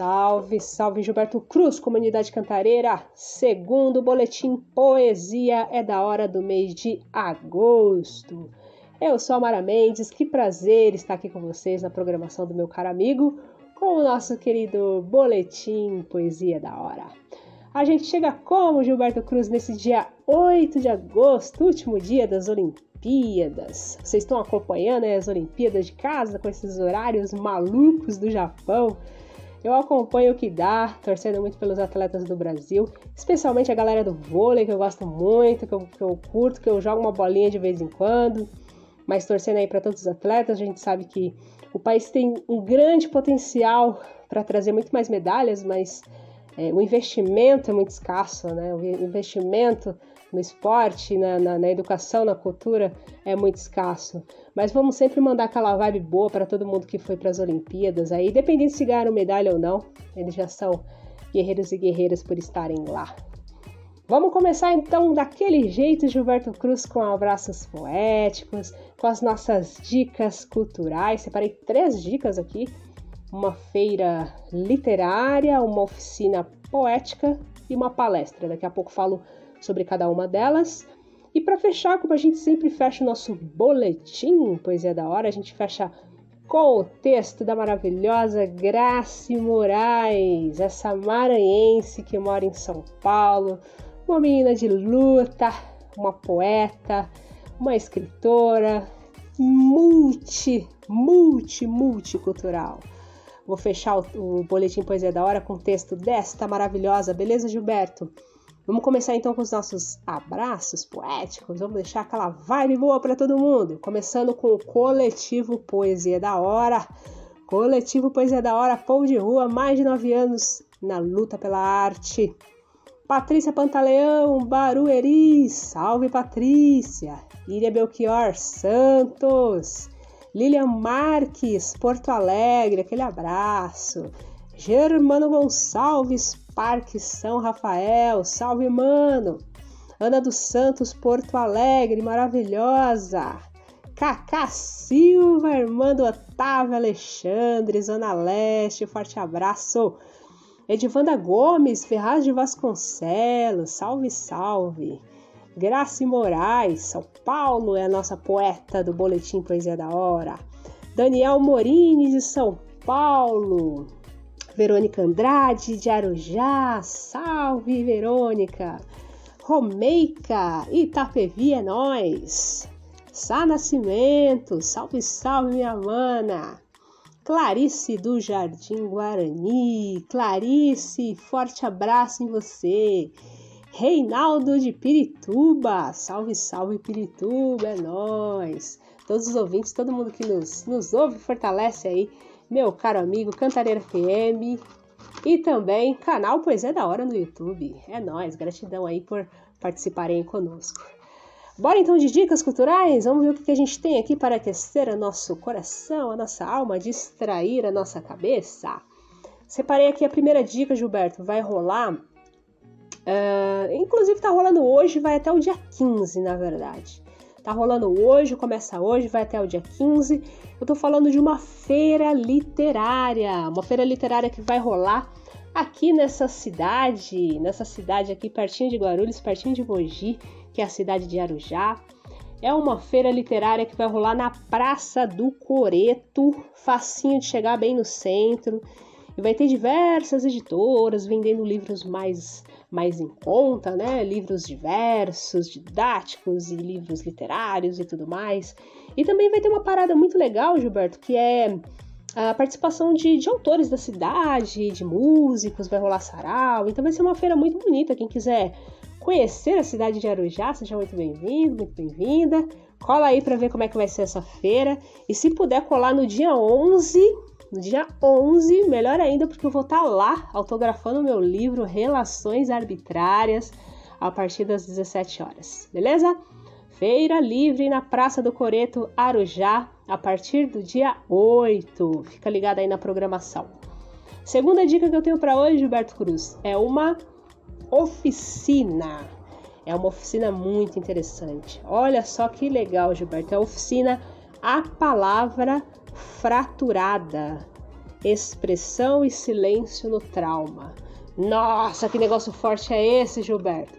Salve, salve Gilberto Cruz, comunidade cantareira. Segundo boletim Poesia é da hora do mês de agosto. Eu sou a Mara Mendes, que prazer estar aqui com vocês na programação do meu caro amigo, com o nosso querido boletim Poesia da hora. A gente chega como Gilberto Cruz nesse dia 8 de agosto, último dia das Olimpíadas. Vocês estão acompanhando né, as Olimpíadas de casa com esses horários malucos do Japão? Eu acompanho o que dá, torcendo muito pelos atletas do Brasil, especialmente a galera do vôlei, que eu gosto muito, que eu, que eu curto, que eu jogo uma bolinha de vez em quando. Mas torcendo aí para todos os atletas, a gente sabe que o país tem um grande potencial para trazer muito mais medalhas, mas é, o investimento é muito escasso, né? O investimento no esporte, na, na, na, educação, na cultura é muito escasso. Mas vamos sempre mandar aquela vibe boa para todo mundo que foi para as Olimpíadas. Aí, dependendo se ganharam medalha ou não, eles já são guerreiros e guerreiras por estarem lá. Vamos começar então daquele jeito, Gilberto Cruz, com abraços poéticos, com as nossas dicas culturais. Separei três dicas aqui: uma feira literária, uma oficina poética e uma palestra. Daqui a pouco falo sobre cada uma delas. E para fechar, como a gente sempre fecha o nosso boletim Poesia da Hora, a gente fecha com o texto da maravilhosa Grace Moraes, essa maranhense que mora em São Paulo, uma menina de luta, uma poeta, uma escritora, multi, multi, multicultural. Vou fechar o, o boletim Poesia da Hora com o texto desta maravilhosa, beleza, Gilberto? Vamos começar então com os nossos abraços poéticos. Vamos deixar aquela vibe boa para todo mundo. Começando com o coletivo Poesia da Hora. Coletivo Poesia da Hora, povo de rua, mais de nove anos na luta pela arte. Patrícia Pantaleão, Barueri, salve Patrícia. Iria Belchior, Santos. Lilian Marques, Porto Alegre, aquele abraço. Germano Gonçalves, Parque São Rafael, salve mano! Ana dos Santos, Porto Alegre, maravilhosa! Cacá Silva, irmã do Otávio Alexandre, Zona Leste, forte abraço! Edivanda Gomes, Ferraz de Vasconcelos, salve, salve! Grace Moraes, São Paulo, é a nossa poeta do Boletim Poesia da Hora. Daniel Morini, de São Paulo. Verônica Andrade de Arujá, salve Verônica! Romeica, Itapevi é nós! Sá Nascimento, salve, salve minha mana! Clarice do Jardim Guarani, Clarice, forte abraço em você! Reinaldo de Pirituba, salve, salve Pirituba, é nós! Todos os ouvintes, todo mundo que nos, nos ouve, fortalece aí meu caro amigo Cantareira FM e também canal Poesia da Hora no YouTube. É nóis, gratidão aí por participarem conosco. Bora então de dicas culturais? Vamos ver o que a gente tem aqui para aquecer o nosso coração, a nossa alma, distrair a nossa cabeça. Separei aqui a primeira dica, Gilberto, vai rolar. Uh, inclusive tá rolando hoje, vai até o dia 15, na verdade. Tá rolando hoje, começa hoje, vai até o dia 15. Eu tô falando de uma feira literária, uma feira literária que vai rolar aqui nessa cidade, nessa cidade aqui pertinho de Guarulhos, pertinho de Mogi, que é a cidade de Arujá. É uma feira literária que vai rolar na Praça do Coreto, facinho de chegar bem no centro. E vai ter diversas editoras vendendo livros mais mais em conta, né? Livros diversos, didáticos e livros literários e tudo mais. E também vai ter uma parada muito legal, Gilberto, que é a participação de, de autores da cidade, de músicos, vai rolar sarau. Então vai ser uma feira muito bonita. Quem quiser conhecer a cidade de Arujá, seja muito bem-vindo, muito bem-vinda. Cola aí para ver como é que vai ser essa feira. E se puder colar no dia 11, no dia 11, melhor ainda, porque eu vou estar tá lá autografando meu livro Relações Arbitrárias a partir das 17 horas, beleza? Feira livre na Praça do Coreto, Arujá, a partir do dia 8. Fica ligado aí na programação. Segunda dica que eu tenho para hoje, Gilberto Cruz, é uma oficina. É uma oficina muito interessante. Olha só que legal, Gilberto. É a oficina A Palavra fraturada. Expressão e silêncio no trauma. Nossa, que negócio forte é esse, Gilberto?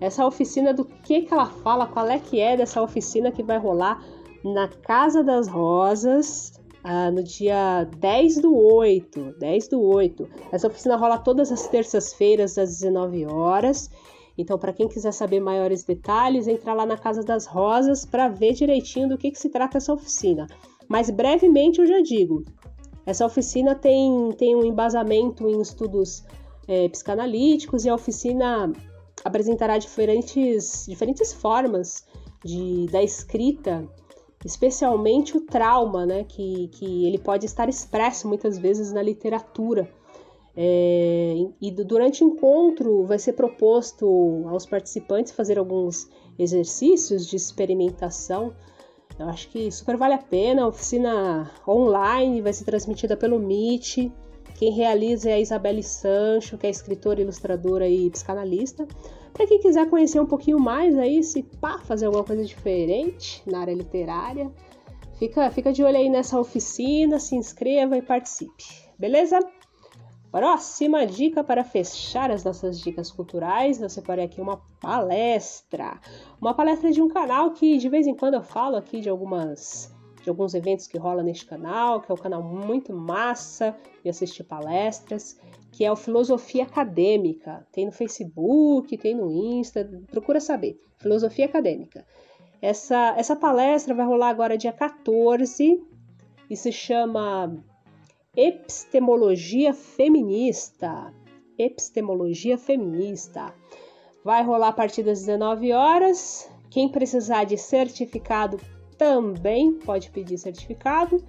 Essa oficina do que que ela fala, qual é que é dessa oficina que vai rolar na Casa das Rosas, ah, no dia 10 do 8. 10 do 8. Essa oficina rola todas as terças-feiras, às 19 horas. Então, para quem quiser saber maiores detalhes, entra lá na Casa das Rosas para ver direitinho do que, que se trata essa oficina. Mas brevemente eu já digo: essa oficina tem, tem um embasamento em estudos é, psicanalíticos e a oficina apresentará diferentes, diferentes formas de, da escrita especialmente o trauma, né, que, que ele pode estar expresso muitas vezes na literatura. É, e durante o encontro vai ser proposto aos participantes fazer alguns exercícios de experimentação. Eu acho que super vale a pena. A oficina online vai ser transmitida pelo Meet. Quem realiza é a Isabelle Sancho, que é escritora, ilustradora e psicanalista. Para quem quiser conhecer um pouquinho mais aí, se pá, fazer alguma coisa diferente na área literária, fica, fica de olho aí nessa oficina, se inscreva e participe, beleza? Próxima dica para fechar as nossas dicas culturais, eu separei aqui uma palestra. Uma palestra de um canal que de vez em quando eu falo aqui de algumas de alguns eventos que rola neste canal, que é um canal muito massa de assistir palestras, que é o Filosofia Acadêmica. Tem no Facebook, tem no Insta, procura saber. Filosofia Acadêmica. Essa, essa palestra vai rolar agora dia 14 e se chama Epistemologia Feminista. Epistemologia Feminista. Vai rolar a partir das 19 horas. Quem precisar de certificado também pode pedir certificado.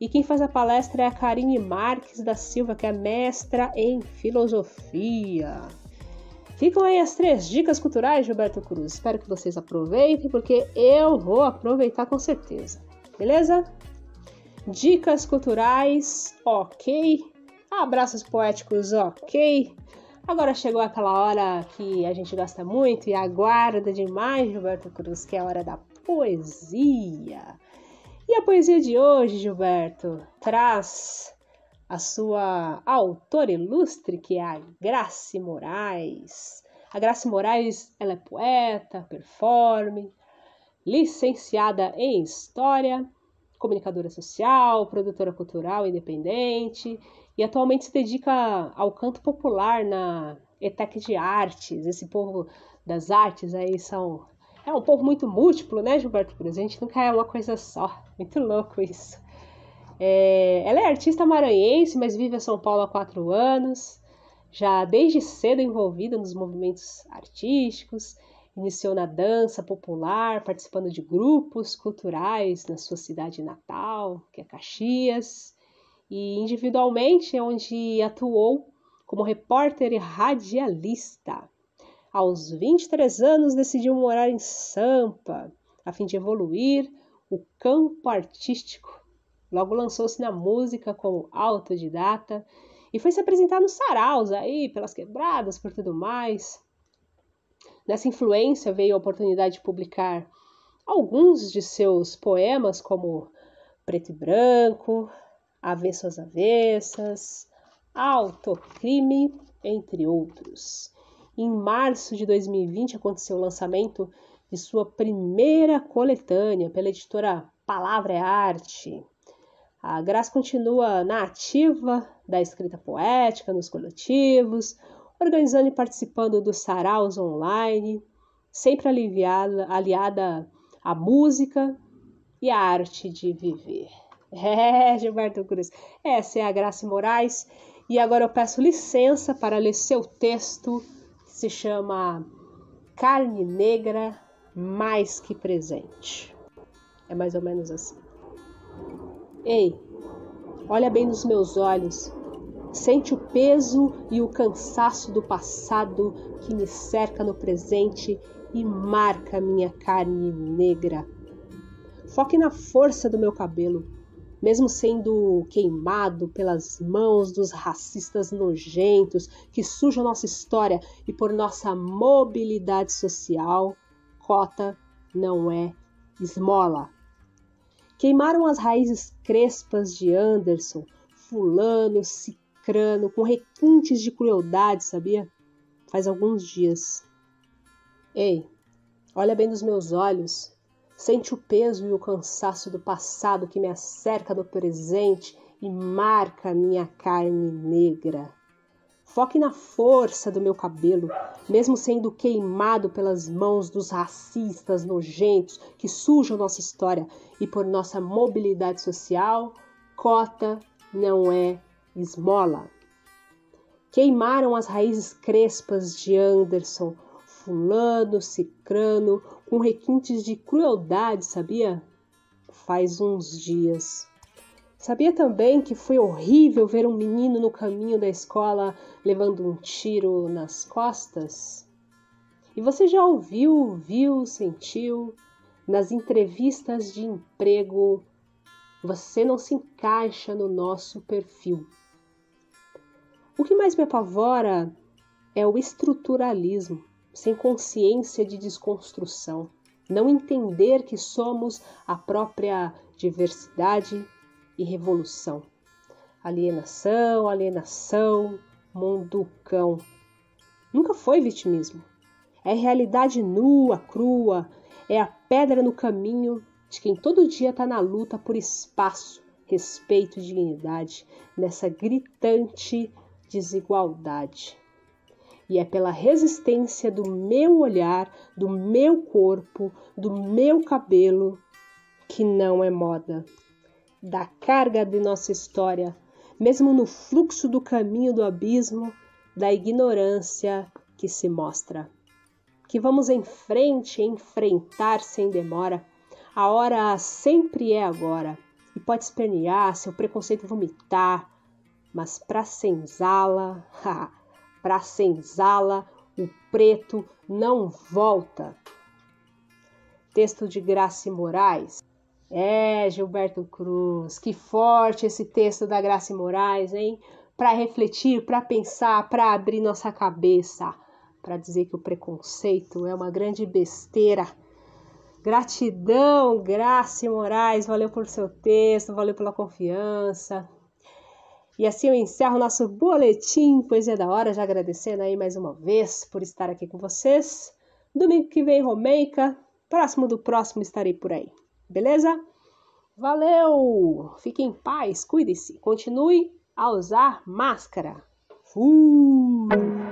E quem faz a palestra é a Karine Marques da Silva, que é mestra em filosofia. Ficam aí as três dicas culturais, Gilberto Cruz. Espero que vocês aproveitem, porque eu vou aproveitar com certeza. Beleza? Dicas culturais, ok. Abraços poéticos, ok. Agora chegou aquela hora que a gente gosta muito e aguarda demais, Gilberto Cruz, que é a hora da poesia. E a poesia de hoje, Gilberto, traz a sua autora ilustre, que é a Grace Moraes. A Grace Moraes, ela é poeta, performe, licenciada em História, comunicadora social, produtora cultural independente e atualmente se dedica ao canto popular na ETEC de Artes. Esse povo das artes aí são é um povo muito múltiplo, né, Gilberto Cruz? A gente nunca é uma coisa só. Muito louco isso. É, ela é artista maranhense, mas vive em São Paulo há quatro anos. Já desde cedo envolvida nos movimentos artísticos, iniciou na dança popular, participando de grupos culturais na sua cidade natal, que é Caxias, e individualmente é onde atuou como repórter e radialista. Aos 23 anos, decidiu morar em Sampa, a fim de evoluir o campo artístico. Logo lançou-se na música como autodidata e foi se apresentar nos saraus aí, pelas quebradas, por tudo mais. Nessa influência veio a oportunidade de publicar alguns de seus poemas, como Preto e Branco, Avesso às Avessas, Autocrime, entre outros. Em março de 2020 aconteceu o lançamento de sua primeira coletânea pela editora Palavra é Arte. A Graça continua na ativa da escrita poética nos coletivos, organizando e participando dos saraus online, sempre aliviada, aliada à música e à arte de viver. É, Gilberto Cruz, essa é a Graça Moraes e agora eu peço licença para ler seu texto se chama Carne Negra Mais que Presente. É mais ou menos assim. Ei, olha bem nos meus olhos. Sente o peso e o cansaço do passado que me cerca no presente e marca minha carne negra. Foque na força do meu cabelo mesmo sendo queimado pelas mãos dos racistas nojentos que sujam nossa história e por nossa mobilidade social, cota não é esmola. Queimaram as raízes crespas de Anderson, fulano, cicrano, com requintes de crueldade, sabia? Faz alguns dias. Ei, olha bem nos meus olhos. Sente o peso e o cansaço do passado que me acerca no presente e marca minha carne negra. Foque na força do meu cabelo, mesmo sendo queimado pelas mãos dos racistas nojentos que sujam nossa história e por nossa mobilidade social, cota não é esmola. Queimaram as raízes crespas de Anderson, fulano, cicrano, com requintes de crueldade, sabia? Faz uns dias. Sabia também que foi horrível ver um menino no caminho da escola levando um tiro nas costas? E você já ouviu, viu, sentiu nas entrevistas de emprego você não se encaixa no nosso perfil. O que mais me apavora é o estruturalismo, sem consciência de desconstrução. Não entender que somos a própria diversidade e revolução. Alienação, alienação, munducão. Nunca foi vitimismo. É realidade nua, crua, é a pedra no caminho de quem todo dia está na luta por espaço, respeito e dignidade nessa gritante desigualdade. E é pela resistência do meu olhar, do meu corpo, do meu cabelo, que não é moda, da carga de nossa história, mesmo no fluxo do caminho do abismo, da ignorância que se mostra. Que vamos em frente, enfrentar sem demora a hora sempre é agora. E pode espernear, seu preconceito vomitar, mas pra senzala, pra senzala, o preto não volta. Texto de Graça Moraes. É, Gilberto Cruz, que forte esse texto da Graça Moraes, hein? Para refletir, para pensar, para abrir nossa cabeça, para dizer que o preconceito é uma grande besteira Gratidão, Graça Moraes, valeu por seu texto, valeu pela confiança. E assim eu encerro nosso boletim Poesia da Hora, já agradecendo aí mais uma vez por estar aqui com vocês. Domingo que vem, Romeica. Próximo do próximo estarei por aí. Beleza? Valeu! Fique em paz, cuide-se. Continue a usar máscara. Fui!